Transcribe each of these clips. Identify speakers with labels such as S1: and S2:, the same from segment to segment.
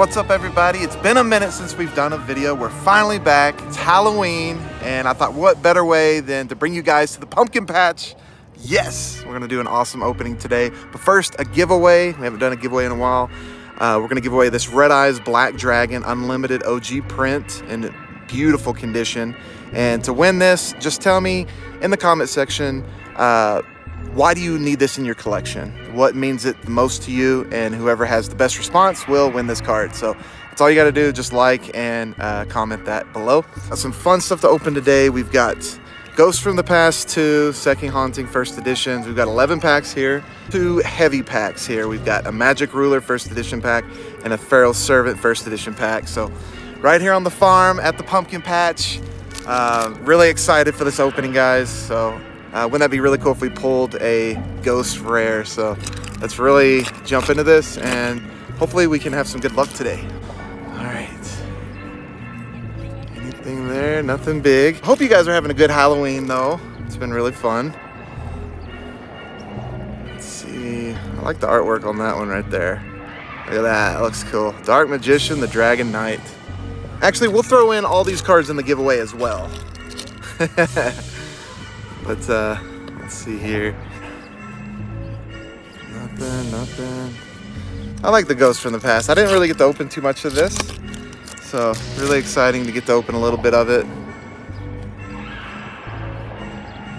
S1: What's up everybody? It's been a minute since we've done a video. We're finally back. It's Halloween and I thought what better way than to bring you guys to the pumpkin patch. Yes, we're gonna do an awesome opening today. But first, a giveaway. We haven't done a giveaway in a while. Uh, we're gonna give away this Red Eyes Black Dragon Unlimited OG print in beautiful condition. And to win this, just tell me in the comment section, uh, why do you need this in your collection? What means it the most to you? And whoever has the best response will win this card. So that's all you got to do. Just like and uh, comment that below. Got some fun stuff to open today. We've got Ghosts from the Past 2, Second Haunting First Editions. We've got 11 packs here, two heavy packs here. We've got a Magic Ruler First Edition pack and a Pharaoh's Servant First Edition pack. So right here on the farm at the Pumpkin Patch. Uh, really excited for this opening, guys. So uh, wouldn't that be really cool if we pulled a ghost rare? So let's really jump into this and hopefully we can have some good luck today. All right. Anything there? Nothing big. Hope you guys are having a good Halloween though. It's been really fun. Let's see. I like the artwork on that one right there. Look at that. That looks cool. Dark Magician, the Dragon Knight. Actually, we'll throw in all these cards in the giveaway as well. But uh, let's see here. Nothing, nothing. I like the ghost from the past. I didn't really get to open too much of this. So really exciting to get to open a little bit of it.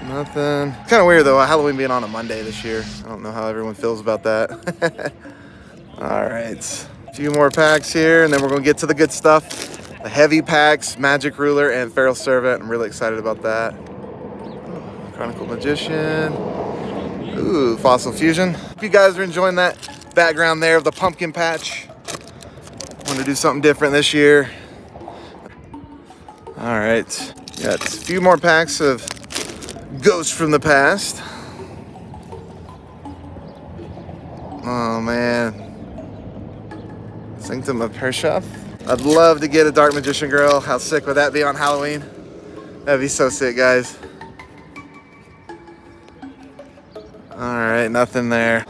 S1: Nothing. Kind of weird though, Halloween being on a Monday this year. I don't know how everyone feels about that. All right, a few more packs here and then we're gonna get to the good stuff. The heavy packs, Magic Ruler and Pharaoh's Servant. I'm really excited about that. Chronicle Magician. Ooh, Fossil Fusion. If you guys are enjoying that background there of the pumpkin patch, want to do something different this year. All right, got a few more packs of Ghosts from the Past. Oh man. Sanctum of Parshath. I'd love to get a Dark Magician Girl. How sick would that be on Halloween? That'd be so sick, guys. All right, nothing there.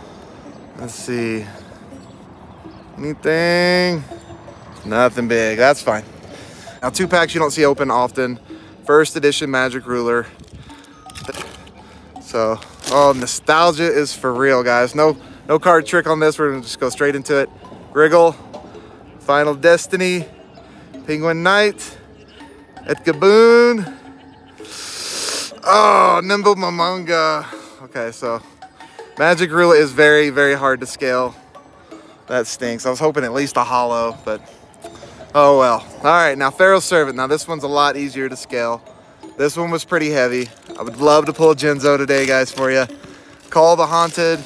S1: Let's see. Anything? Nothing big, that's fine. Now two packs you don't see open often. First edition Magic Ruler. So, oh, nostalgia is for real, guys. No, no card trick on this. We're gonna just go straight into it. Wriggle, Final Destiny, Penguin Knight, Edgaboon. Oh, Nimble Momonga. Okay, so Magic Ruler is very, very hard to scale. That stinks. I was hoping at least a hollow, but oh well. All right, now Pharaoh's Servant. Now this one's a lot easier to scale. This one was pretty heavy. I would love to pull a Jinzo today, guys, for you. Call the Haunted.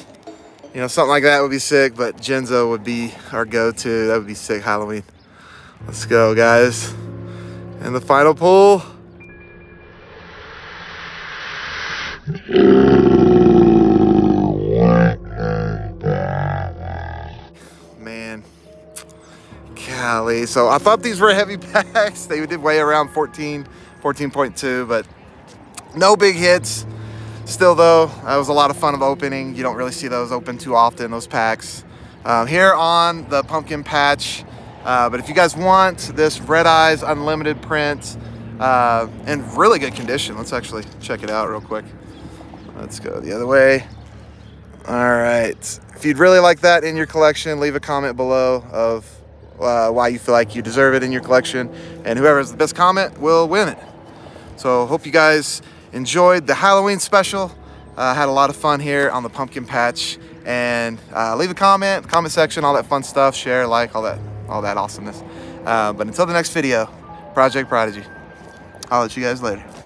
S1: You know, something like that would be sick, but Jinzo would be our go-to. That would be sick Halloween. Let's go, guys. And the final pull. Golly. So I thought these were heavy packs. They did weigh around 14, 14.2, but no big hits. Still though, that was a lot of fun of opening. You don't really see those open too often, those packs. Um, here on the pumpkin patch. Uh, but if you guys want this Red Eyes Unlimited print uh, in really good condition, let's actually check it out real quick. Let's go the other way. All right. If you'd really like that in your collection, leave a comment below of uh, why you feel like you deserve it in your collection. And whoever has the best comment will win it. So hope you guys enjoyed the Halloween special. Uh, had a lot of fun here on the pumpkin patch. And uh, leave a comment, comment section, all that fun stuff, share, like, all that, all that awesomeness. Uh, but until the next video, Project Prodigy. I'll let you guys later.